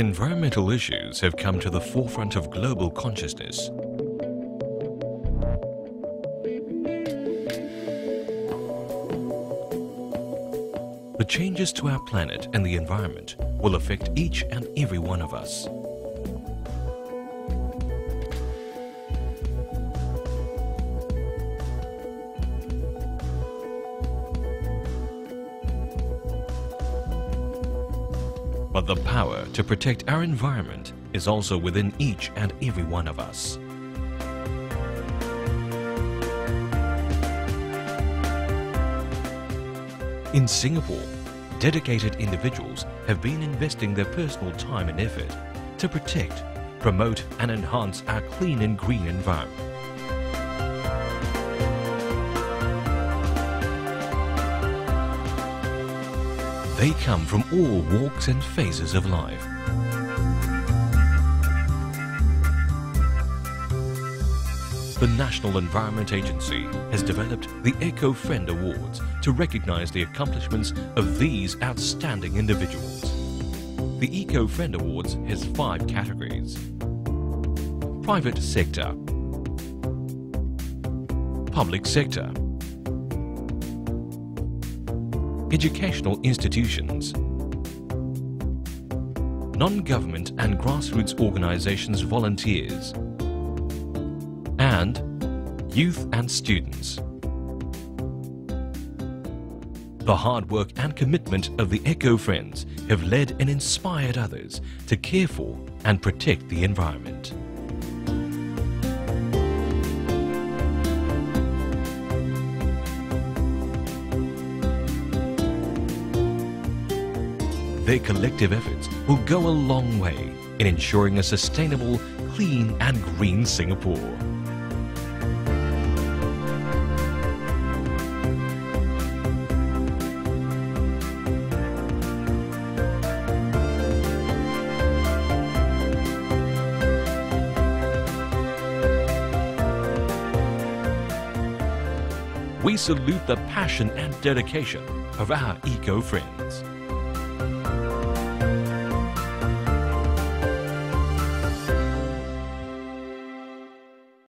Environmental issues have come to the forefront of global consciousness. The changes to our planet and the environment will affect each and every one of us. But the power to protect our environment is also within each and every one of us. In Singapore, dedicated individuals have been investing their personal time and effort to protect, promote and enhance our clean and green environment. They come from all walks and phases of life. The National Environment Agency has developed the Eco Friend Awards to recognize the accomplishments of these outstanding individuals. The Eco Friend Awards has five categories. Private sector, public sector, educational institutions, non-government and grassroots organizations volunteers, and youth and students. The hard work and commitment of the Eco Friends have led and inspired others to care for and protect the environment. Their collective efforts will go a long way in ensuring a sustainable, clean and green Singapore. We salute the passion and dedication of our eco friends.